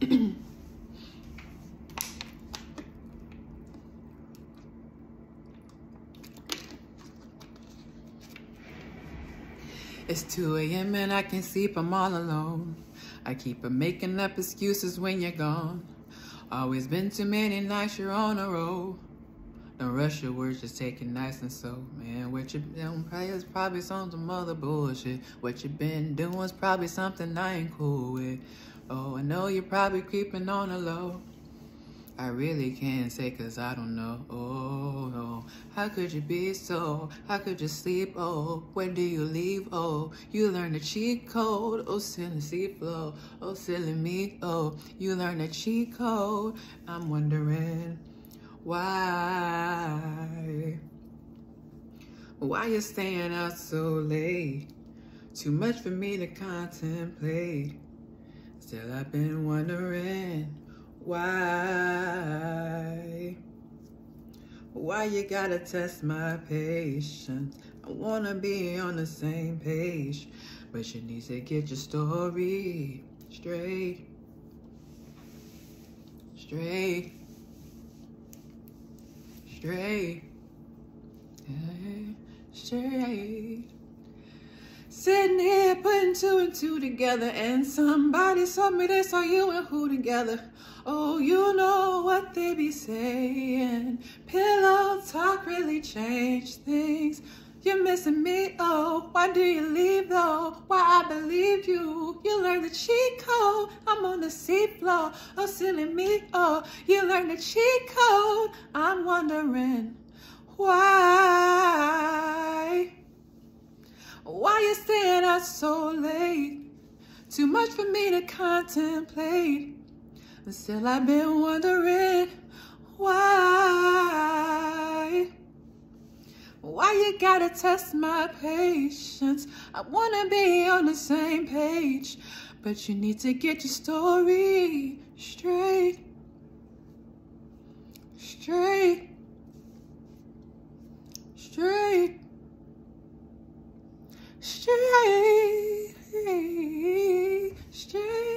It's 2 a.m. and I can't sleep, I'm all alone. I keep on making up excuses when you're gone. Always been too many nights you're on a roll. Don't rush your words, just take it nice and slow. Man, what you probably is probably some other bullshit. What you been doing is probably something I ain't cool with. Oh, I know you're probably creeping on the low. I really can't say cause I don't know. Oh no. How could you be so? How could you sleep? Oh, when do you leave? Oh, you learn the cheat code. Oh, silly sea flow. Oh, silly me. Oh, you learn the cheat code. I'm wondering why. Why you staying out so late? Too much for me to contemplate. Still, I've been wondering why? Why you gotta test my patience? I wanna be on the same page, but you need to get your story straight. Straight. Straight. Straight. Sitting here putting two and two together and somebody told me they saw you and who together. Oh, you know what they be saying. Pillow talk really changed things. You're missing me, oh, why do you leave though? Why I believed you. You learned the cheat code. I'm on the seafloor. Oh, silly me, oh, you learned the cheat code. I'm wondering why. Why you staying out so late? Too much for me to contemplate. But still I've been wondering why. Why you gotta test my patience? I wanna be on the same page, but you need to get your story straight. Straight. Straight. Straight. Straight.